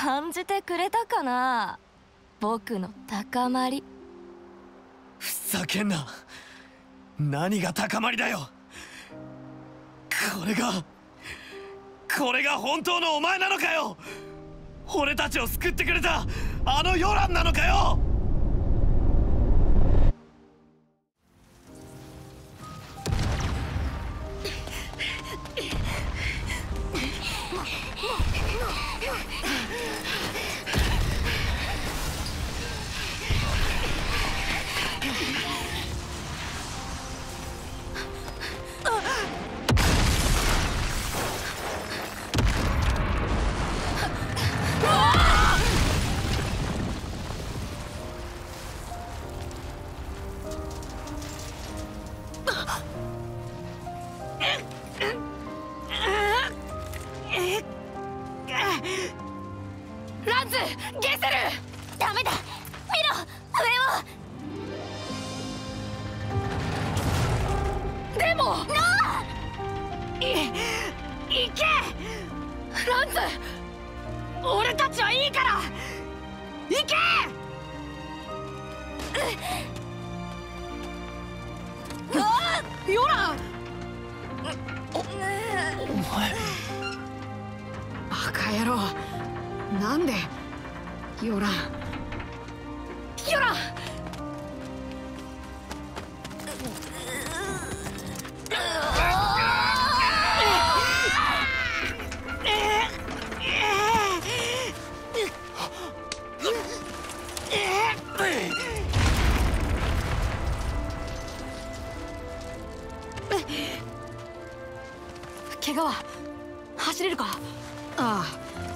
感じてくれたかな？僕の高まり。ふざけんな。何が高まりだよ。これがこれが本当のお前なのかよ。俺たちを救ってくれたあのヨランなのかよ。ランズゲセル！ダメだ。見ろ上を。でもノーい行け！ランズ俺たちはいいから！行け！うあヨラ！ンお前バカ野郎なんで？ヨラン。ヨラン！怪我は走れるかああ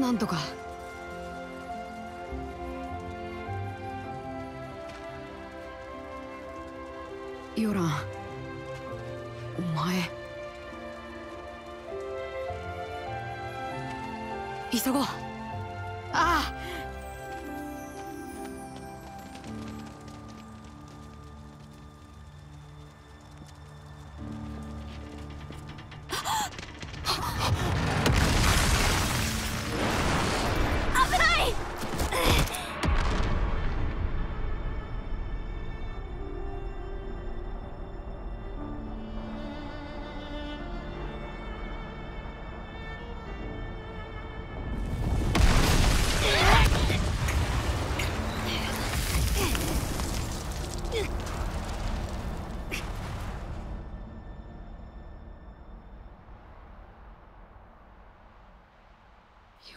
なんとか。ヨランお前。急ごう。ああ。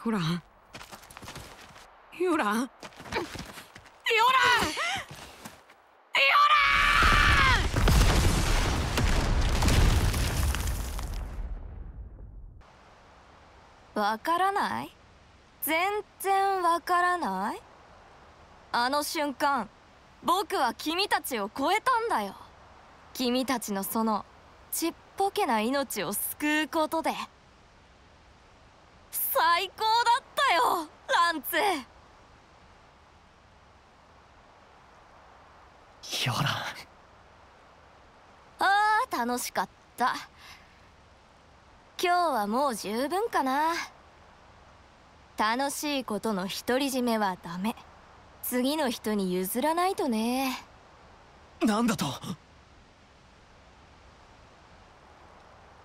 ヨランヨランヨランヨわからない？全然わからない？あの瞬間僕は君たちを超えたんだよ。君たちのそのちっぽけな命を救うことで最高だったよランツ。ヨランあー楽しかった。今日はもう十分かな。楽しいことの独り占めはダメ。次の人に譲らないとね。なんだと？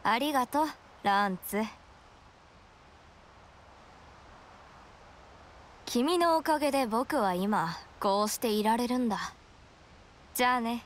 ありがとうランツ君のおかげで僕は今こうしていられるんだ。じゃあね。